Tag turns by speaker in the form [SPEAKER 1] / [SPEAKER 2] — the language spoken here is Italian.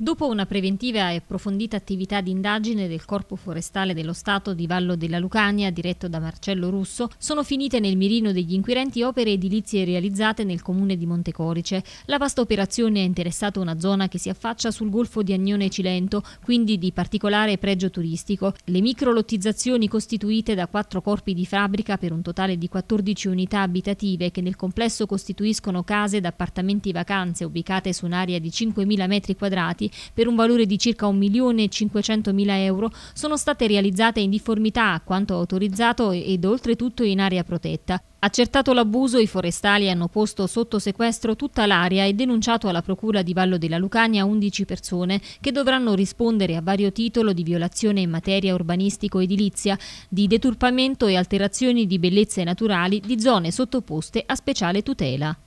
[SPEAKER 1] Dopo una preventiva e approfondita attività di indagine del Corpo Forestale dello Stato di Vallo della Lucania, diretto da Marcello Russo, sono finite nel mirino degli inquirenti opere edilizie realizzate nel comune di Montecorice. La vasta operazione ha interessato una zona che si affaccia sul golfo di Agnone Cilento, quindi di particolare pregio turistico. Le microlottizzazioni costituite da quattro corpi di fabbrica per un totale di 14 unità abitative che nel complesso costituiscono case ed appartamenti vacanze ubicate su un'area di 5.000 metri quadrati per un valore di circa 1.500.000 euro sono state realizzate in difformità a quanto autorizzato ed oltretutto in area protetta. Accertato l'abuso, i forestali hanno posto sotto sequestro tutta l'area e denunciato alla Procura di Vallo della Lucania 11 persone che dovranno rispondere a vario titolo di violazione in materia urbanistico-edilizia, di deturpamento e alterazioni di bellezze naturali di zone sottoposte a speciale tutela.